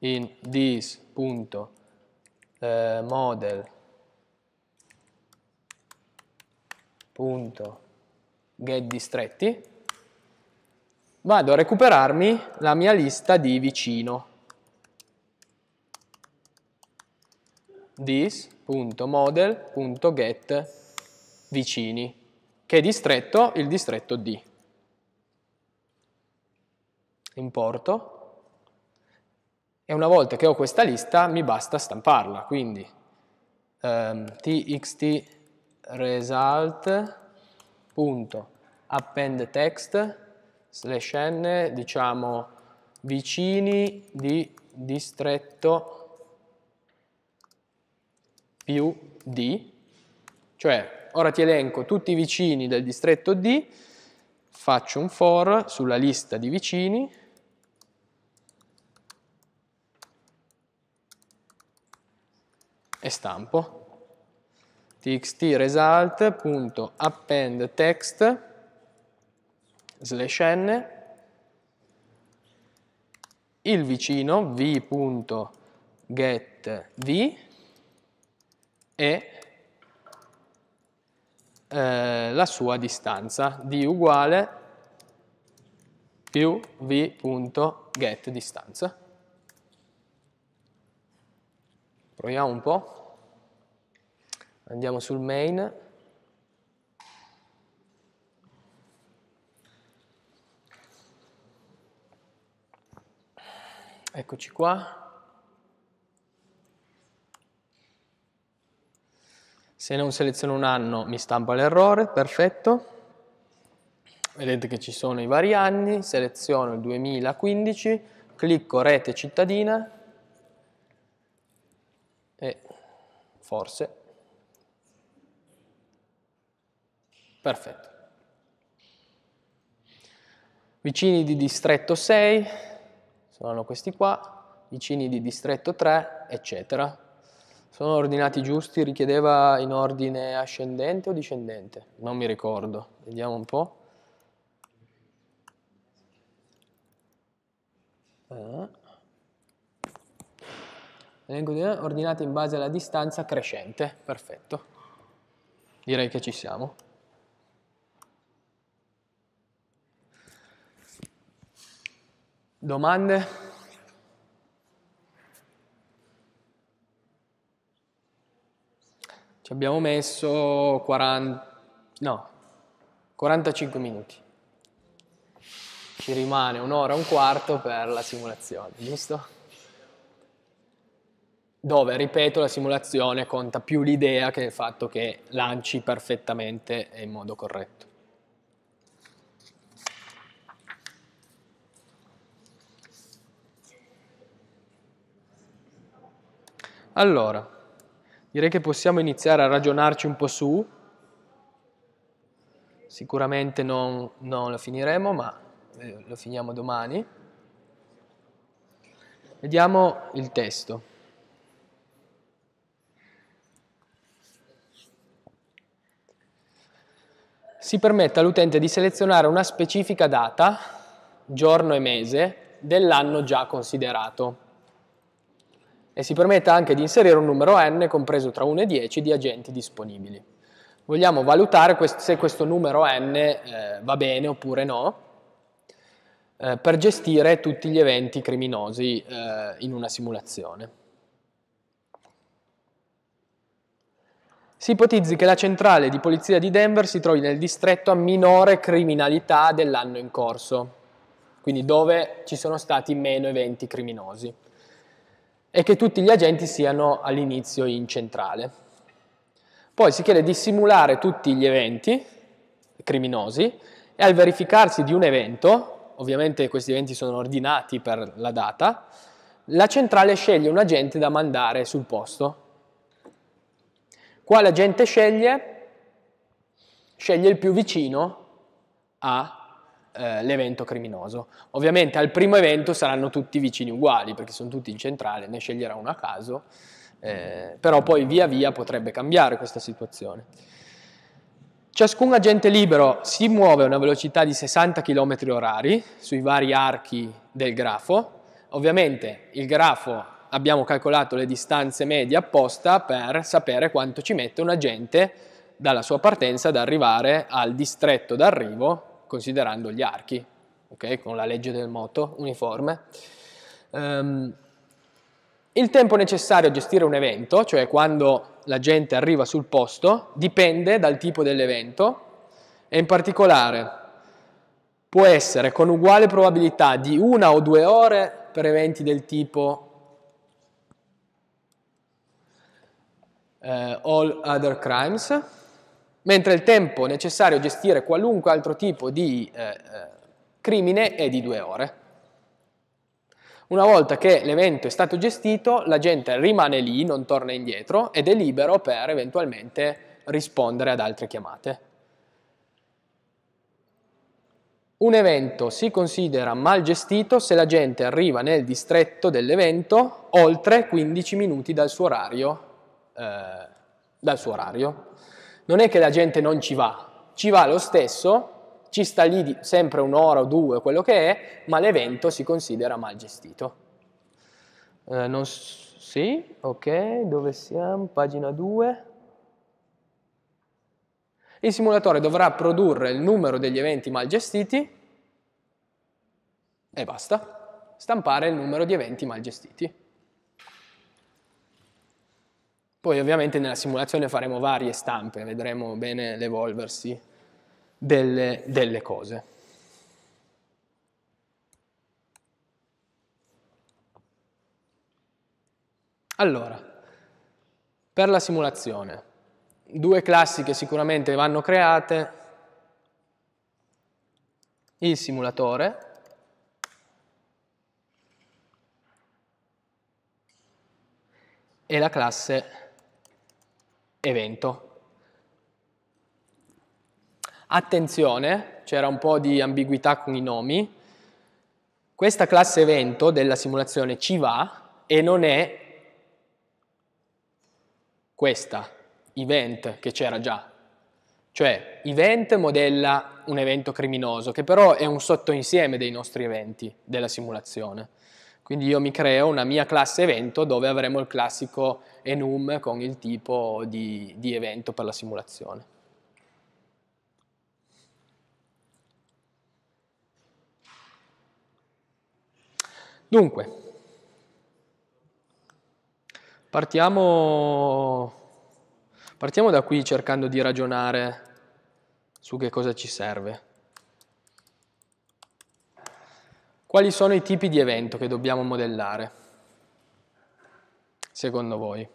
in this.model.getDistretti vado a recuperarmi la mia lista di vicino. this.model.get vicini che è distretto il distretto D. Importo. E una volta che ho questa lista mi basta stamparla, quindi um, txt result.append text slash n diciamo vicini di distretto più d, cioè ora ti elenco tutti i vicini del distretto D, faccio un for sulla lista di vicini, e stampo. Txt result.append text slash n il vicino v.getV e eh, la sua distanza d uguale più v.get distanza. Proviamo un po'. Andiamo sul main. Eccoci qua. Se non seleziono un anno mi stampa l'errore, perfetto. Vedete che ci sono i vari anni, seleziono il 2015, clicco rete cittadina e forse. Perfetto. Vicini di distretto 6, sono questi qua, vicini di distretto 3, eccetera. Sono ordinati giusti? Richiedeva in ordine ascendente o discendente? Non mi ricordo. Vediamo un po'. Eh. Elenco di ordinati in base alla distanza crescente. Perfetto. Direi che ci siamo. Domande? Ci abbiamo messo 40, no, 45 minuti. Ci rimane un'ora e un quarto per la simulazione, giusto? Dove, ripeto, la simulazione conta più l'idea che il fatto che lanci perfettamente e in modo corretto. Allora, direi che possiamo iniziare a ragionarci un po' su. Sicuramente non, non lo finiremo, ma eh, lo finiamo domani. Vediamo il testo. Si permette all'utente di selezionare una specifica data, giorno e mese, dell'anno già considerato e si permette anche di inserire un numero n compreso tra 1 e 10 di agenti disponibili. Vogliamo valutare se questo numero n eh, va bene oppure no eh, per gestire tutti gli eventi criminosi eh, in una simulazione. Si ipotizzi che la centrale di polizia di Denver si trovi nel distretto a minore criminalità dell'anno in corso, quindi dove ci sono stati meno eventi criminosi e che tutti gli agenti siano all'inizio in centrale. Poi si chiede di simulare tutti gli eventi criminosi e al verificarsi di un evento, ovviamente questi eventi sono ordinati per la data, la centrale sceglie un agente da mandare sul posto. Quale agente sceglie? Sceglie il più vicino a eh, l'evento criminoso. Ovviamente al primo evento saranno tutti vicini uguali, perché sono tutti in centrale, ne sceglierà uno a caso, eh, però poi via via potrebbe cambiare questa situazione. Ciascun agente libero si muove a una velocità di 60 km h sui vari archi del grafo. Ovviamente il grafo abbiamo calcolato le distanze medie apposta per sapere quanto ci mette un agente dalla sua partenza ad arrivare al distretto d'arrivo considerando gli archi, okay? con la legge del moto uniforme. Um, il tempo necessario a gestire un evento, cioè quando la gente arriva sul posto, dipende dal tipo dell'evento e in particolare può essere con uguale probabilità di una o due ore per eventi del tipo uh, all other crimes, mentre il tempo necessario a gestire qualunque altro tipo di eh, eh, crimine è di due ore. Una volta che l'evento è stato gestito, la gente rimane lì, non torna indietro ed è libero per eventualmente rispondere ad altre chiamate. Un evento si considera mal gestito se la gente arriva nel distretto dell'evento oltre 15 minuti dal suo, orario, eh, dal suo orario. Non è che la gente non ci va, ci va lo stesso, ci sta lì sempre un'ora o due, quello che è, ma l'evento si considera mal gestito. Eh, non, sì, ok, dove siamo? Pagina 2. Il simulatore dovrà produrre il numero degli eventi mal gestiti e basta, stampare il numero di eventi mal gestiti. Poi ovviamente nella simulazione faremo varie stampe, vedremo bene l'evolversi delle, delle cose. Allora, per la simulazione, due classi che sicuramente vanno create, il simulatore e la classe evento. Attenzione, c'era un po' di ambiguità con i nomi, questa classe evento della simulazione ci va e non è questa, event, che c'era già. Cioè, event modella un evento criminoso, che però è un sottoinsieme dei nostri eventi della simulazione. Quindi io mi creo una mia classe evento dove avremo il classico enum con il tipo di, di evento per la simulazione. Dunque, Partiamo, partiamo da qui cercando di ragionare su che cosa ci serve. Quali sono i tipi di evento che dobbiamo modellare, secondo voi?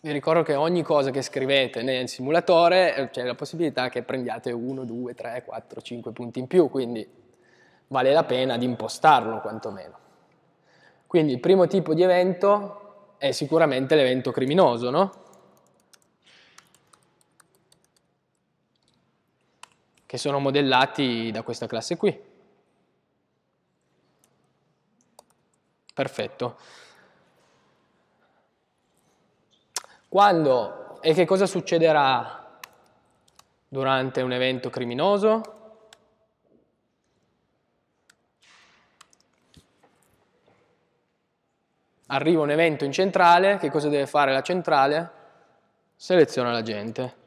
Vi ricordo che ogni cosa che scrivete nel simulatore eh, c'è la possibilità che prendiate 1, 2, 3, 4, 5 punti in più, quindi vale la pena di impostarlo quantomeno. Quindi il primo tipo di evento è sicuramente l'evento criminoso, no? Che sono modellati da questa classe qui. Perfetto. Quando e che cosa succederà durante un evento criminoso? Arriva un evento in centrale, che cosa deve fare la centrale? Seleziona la gente.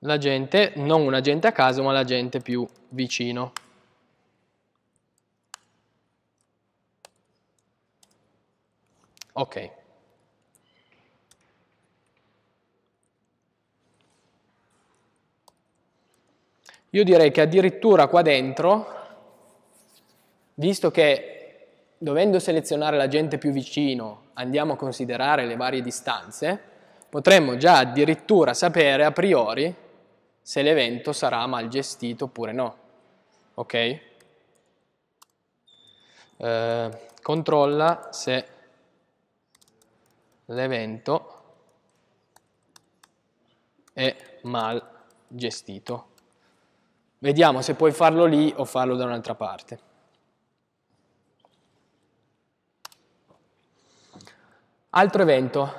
l'agente, non un agente a caso, ma l'agente più vicino. Ok. Io direi che addirittura qua dentro, visto che dovendo selezionare l'agente più vicino andiamo a considerare le varie distanze, potremmo già addirittura sapere a priori se l'evento sarà mal gestito oppure no. Ok? Eh, controlla se l'evento è mal gestito. Vediamo se puoi farlo lì o farlo da un'altra parte. Altro evento,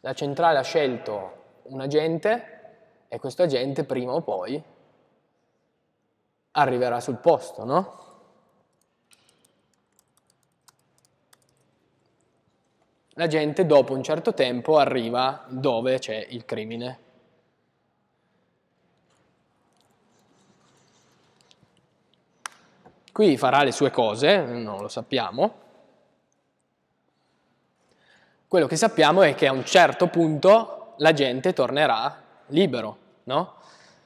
la centrale ha scelto un agente e questo agente prima o poi arriverà sul posto, no? L'agente dopo un certo tempo arriva dove c'è il crimine. Qui farà le sue cose, non lo sappiamo, quello che sappiamo è che a un certo punto la gente tornerà libero, no?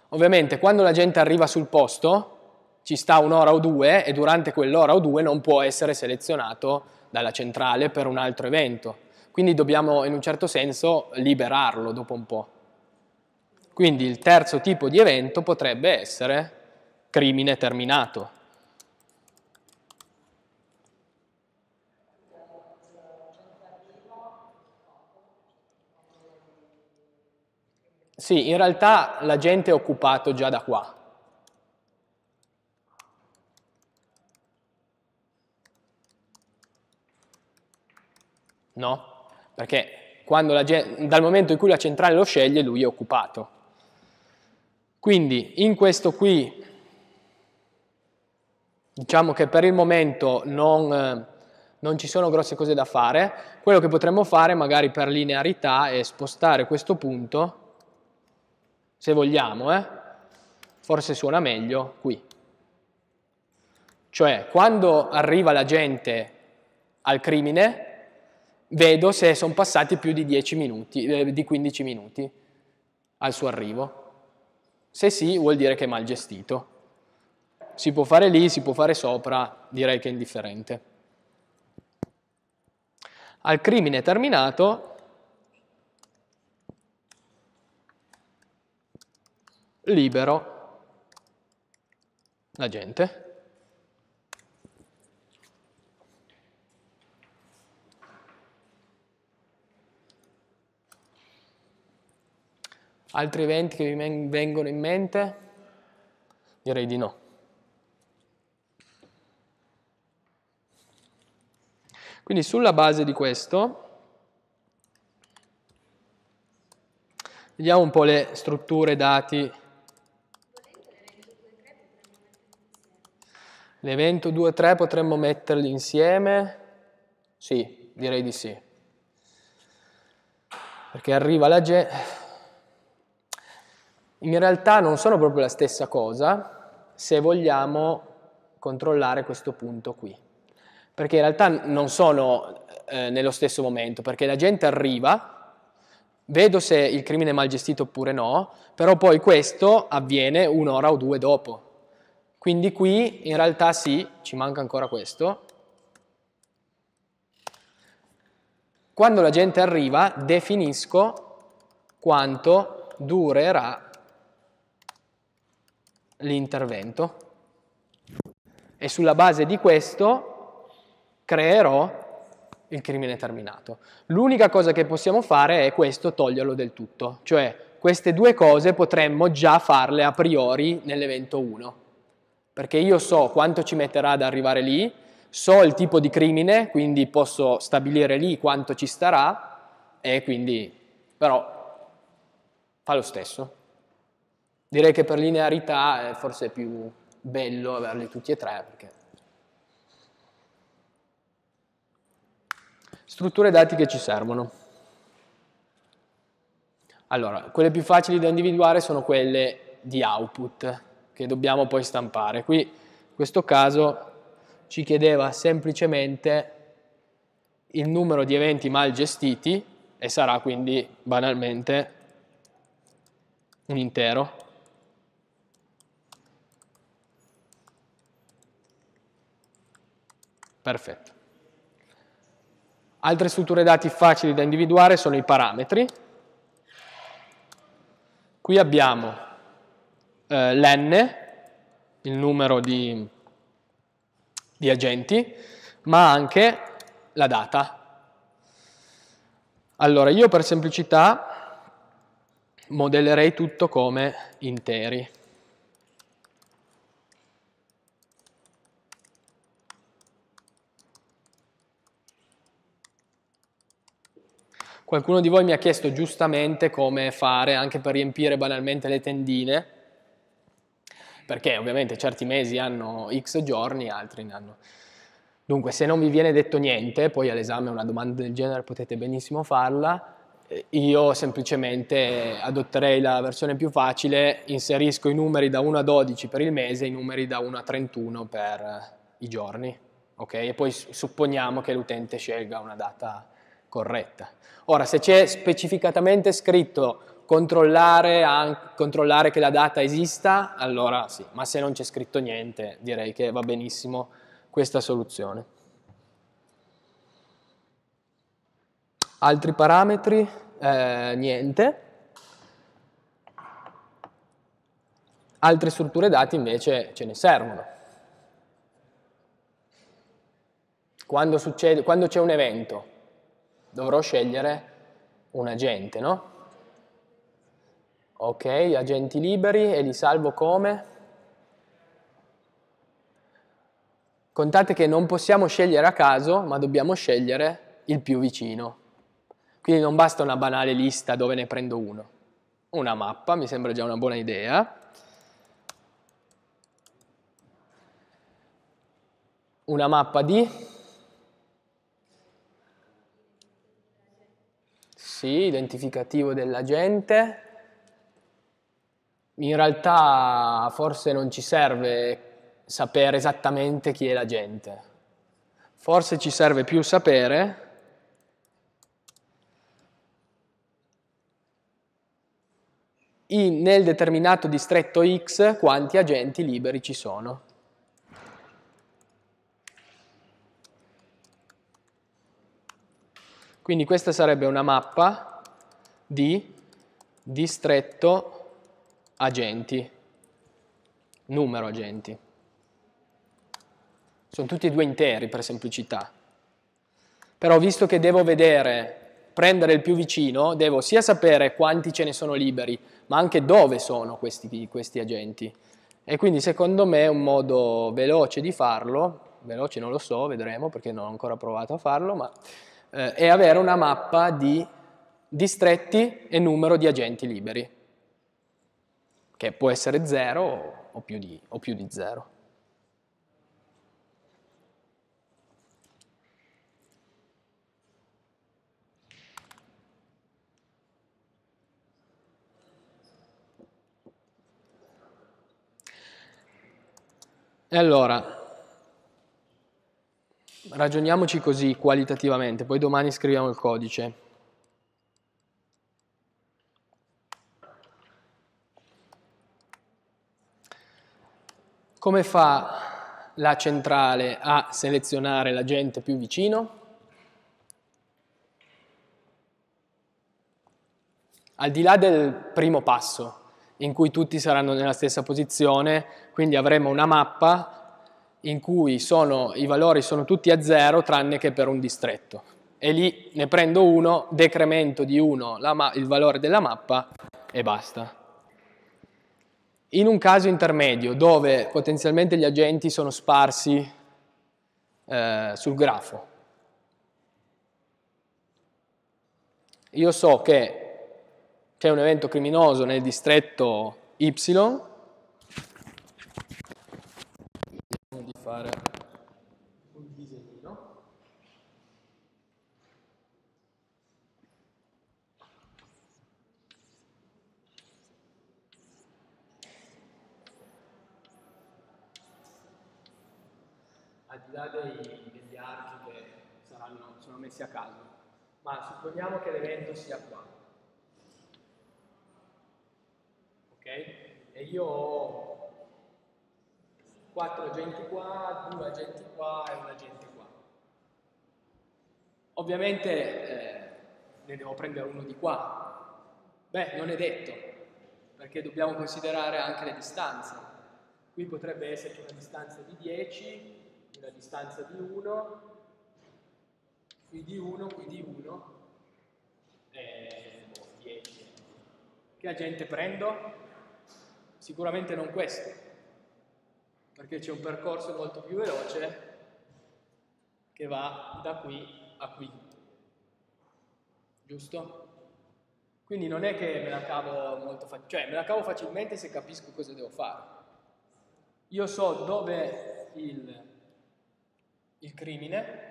Ovviamente quando la gente arriva sul posto ci sta un'ora o due e durante quell'ora o due non può essere selezionato dalla centrale per un altro evento. Quindi dobbiamo in un certo senso liberarlo dopo un po'. Quindi il terzo tipo di evento potrebbe essere crimine terminato. Sì, in realtà l'agente è occupato già da qua. No? Perché dal momento in cui la centrale lo sceglie, lui è occupato. Quindi in questo qui, diciamo che per il momento non, non ci sono grosse cose da fare, quello che potremmo fare magari per linearità è spostare questo punto se vogliamo, eh? forse suona meglio qui. Cioè, quando arriva la gente al crimine, vedo se sono passati più di 10 minuti, eh, di 15 minuti al suo arrivo. Se sì, vuol dire che è mal gestito. Si può fare lì, si può fare sopra, direi che è indifferente. Al crimine terminato, libero la gente. Altri eventi che vi vengono in mente? Direi di no. Quindi sulla base di questo vediamo un po' le strutture dati L'evento 2 3 potremmo metterli insieme? Sì, direi di sì. Perché arriva la gente... In realtà non sono proprio la stessa cosa se vogliamo controllare questo punto qui. Perché in realtà non sono eh, nello stesso momento, perché la gente arriva, vedo se il crimine è mal gestito oppure no, però poi questo avviene un'ora o due dopo. Quindi qui in realtà sì, ci manca ancora questo. Quando la gente arriva definisco quanto durerà l'intervento e sulla base di questo creerò il crimine terminato. L'unica cosa che possiamo fare è questo, toglierlo del tutto, cioè queste due cose potremmo già farle a priori nell'evento 1 perché io so quanto ci metterà ad arrivare lì, so il tipo di crimine, quindi posso stabilire lì quanto ci starà e quindi però fa lo stesso. Direi che per linearità è forse più bello averli tutti e tre perché strutture dati che ci servono. Allora, quelle più facili da individuare sono quelle di output, che dobbiamo poi stampare. Qui in questo caso ci chiedeva semplicemente il numero di eventi mal gestiti e sarà quindi banalmente un intero. Perfetto. Altre strutture dati facili da individuare sono i parametri. Qui abbiamo eh, l'N, il numero di, di agenti, ma anche la data. Allora, io per semplicità modellerei tutto come interi. Qualcuno di voi mi ha chiesto giustamente come fare anche per riempire banalmente le tendine perché ovviamente certi mesi hanno x giorni, altri ne hanno... Dunque, se non vi viene detto niente, poi all'esame una domanda del genere potete benissimo farla, eh, io semplicemente adotterei la versione più facile, inserisco i numeri da 1 a 12 per il mese e i numeri da 1 a 31 per i giorni, ok? E poi supponiamo che l'utente scelga una data corretta. Ora, se c'è specificatamente scritto controllare, controllare che la data esista, allora sì, ma se non c'è scritto niente direi che va benissimo questa soluzione. Altri parametri? Eh, niente. Altre strutture dati invece ce ne servono. Quando c'è un evento dovrò scegliere un agente, no? Ok, agenti liberi e li salvo come? Contate che non possiamo scegliere a caso, ma dobbiamo scegliere il più vicino. Quindi non basta una banale lista dove ne prendo uno. Una mappa, mi sembra già una buona idea. Una mappa di sì, identificativo dell'agente, in realtà forse non ci serve sapere esattamente chi è la gente. Forse ci serve più sapere in, nel determinato distretto X quanti agenti liberi ci sono. Quindi questa sarebbe una mappa di distretto agenti, numero agenti. Sono tutti e due interi per semplicità. Però visto che devo vedere, prendere il più vicino, devo sia sapere quanti ce ne sono liberi, ma anche dove sono questi, questi agenti. E quindi secondo me un modo veloce di farlo, veloce non lo so, vedremo perché non ho ancora provato a farlo, ma eh, è avere una mappa di distretti e numero di agenti liberi che può essere 0 o più di, o più di 0. E allora, ragioniamoci così qualitativamente, poi domani scriviamo il codice. Come fa la centrale a selezionare l'agente più vicino? Al di là del primo passo, in cui tutti saranno nella stessa posizione, quindi avremo una mappa in cui sono, i valori sono tutti a zero tranne che per un distretto. E lì ne prendo uno, decremento di uno il valore della mappa e basta. In un caso intermedio, dove potenzialmente gli agenti sono sparsi eh, sul grafo, io so che c'è un evento criminoso nel distretto Y, di fare là dei, degli archi che saranno, sono messi a caso, ma supponiamo che l'evento sia qua. Ok? E io ho quattro agenti qua, due agenti qua e un agente qua. Ovviamente eh, ne devo prendere uno di qua. Beh, non è detto, perché dobbiamo considerare anche le distanze. Qui potrebbe esserci una distanza di 10 una distanza di 1, qui di 1, qui di 1, e 10. Che agente prendo? Sicuramente non questo, perché c'è un percorso molto più veloce che va da qui a qui. Giusto? Quindi non è che me la cavo molto facilmente, cioè me la cavo facilmente se capisco cosa devo fare. Io so dove il il crimine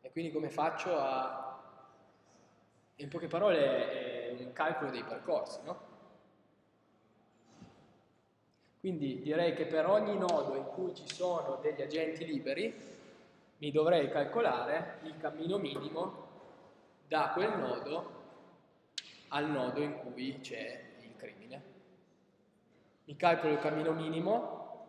e quindi come faccio a... In poche parole è un calcolo dei percorsi, no? Quindi direi che per ogni nodo in cui ci sono degli agenti liberi mi dovrei calcolare il cammino minimo da quel nodo al nodo in cui c'è il crimine. Mi calcolo il cammino minimo,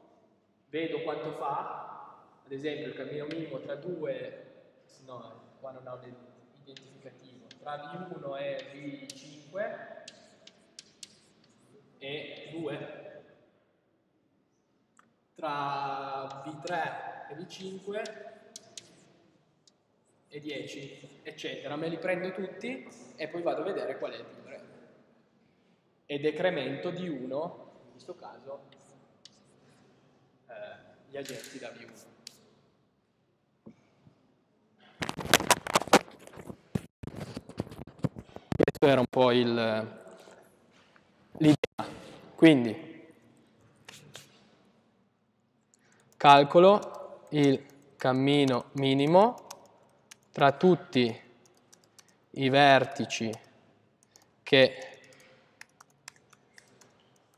vedo quanto fa, ad esempio il cammino minimo tra due, no, qua non ha un identificativo, tra V1 e V5 e 2, tra V3 e V5 e 10, eccetera. Me li prendo tutti e poi vado a vedere qual è il più. E decremento di 1, in questo caso, eh, gli agenti da V1. Questo era un po' l'idea. Quindi calcolo il cammino minimo tra tutti i vertici che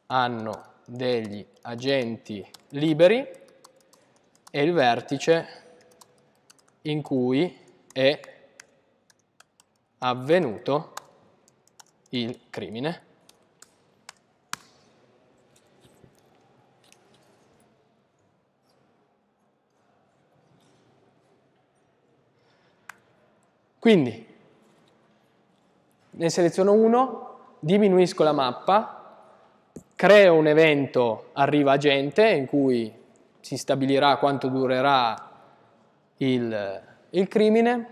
hanno degli agenti liberi e il vertice in cui è avvenuto il crimine. Quindi ne seleziono uno, diminuisco la mappa, creo un evento arriva agente in cui si stabilirà quanto durerà il, il crimine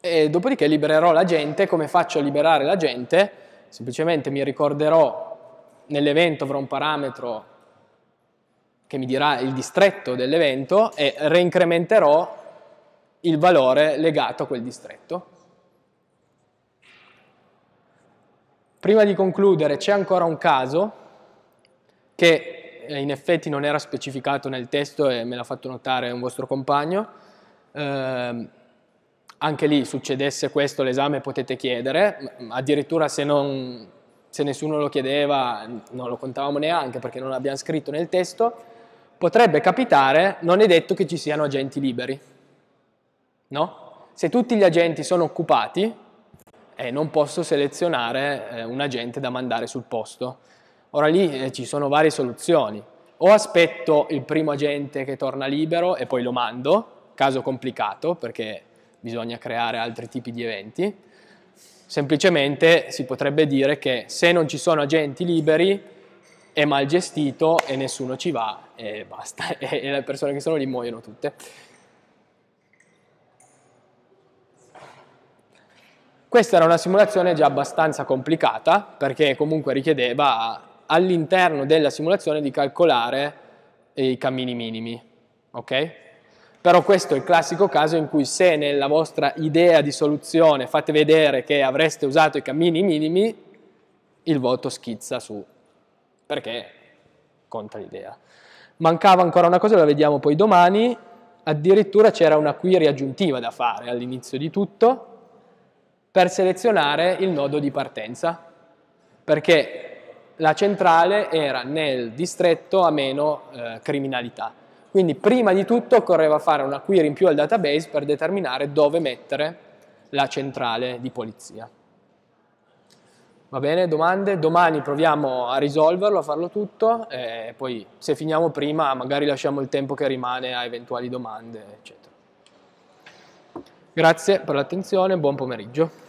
e dopodiché libererò la gente. Come faccio a liberare la gente? Semplicemente mi ricorderò nell'evento avrò un parametro che mi dirà il distretto dell'evento e reincrementerò il valore legato a quel distretto. Prima di concludere c'è ancora un caso che eh, in effetti non era specificato nel testo e me l'ha fatto notare un vostro compagno. Eh, anche lì succedesse questo l'esame potete chiedere, addirittura se, non, se nessuno lo chiedeva non lo contavamo neanche perché non l'abbiamo scritto nel testo, potrebbe capitare, non è detto che ci siano agenti liberi no? Se tutti gli agenti sono occupati, eh, non posso selezionare eh, un agente da mandare sul posto. Ora lì eh, ci sono varie soluzioni. O aspetto il primo agente che torna libero e poi lo mando, caso complicato perché bisogna creare altri tipi di eventi. Semplicemente si potrebbe dire che se non ci sono agenti liberi è mal gestito e nessuno ci va e basta, e le persone che sono lì muoiono tutte. Questa era una simulazione già abbastanza complicata perché comunque richiedeva all'interno della simulazione di calcolare i cammini minimi, ok? Però questo è il classico caso in cui se nella vostra idea di soluzione fate vedere che avreste usato i cammini minimi, il voto schizza su, perché conta l'idea. Mancava ancora una cosa, la vediamo poi domani, addirittura c'era una query aggiuntiva da fare all'inizio di tutto, per selezionare il nodo di partenza, perché la centrale era nel distretto a meno eh, criminalità. Quindi prima di tutto occorreva fare una query in più al database per determinare dove mettere la centrale di polizia. Va bene, domande? Domani proviamo a risolverlo, a farlo tutto e poi se finiamo prima magari lasciamo il tempo che rimane a eventuali domande, eccetera. Grazie per l'attenzione, buon pomeriggio.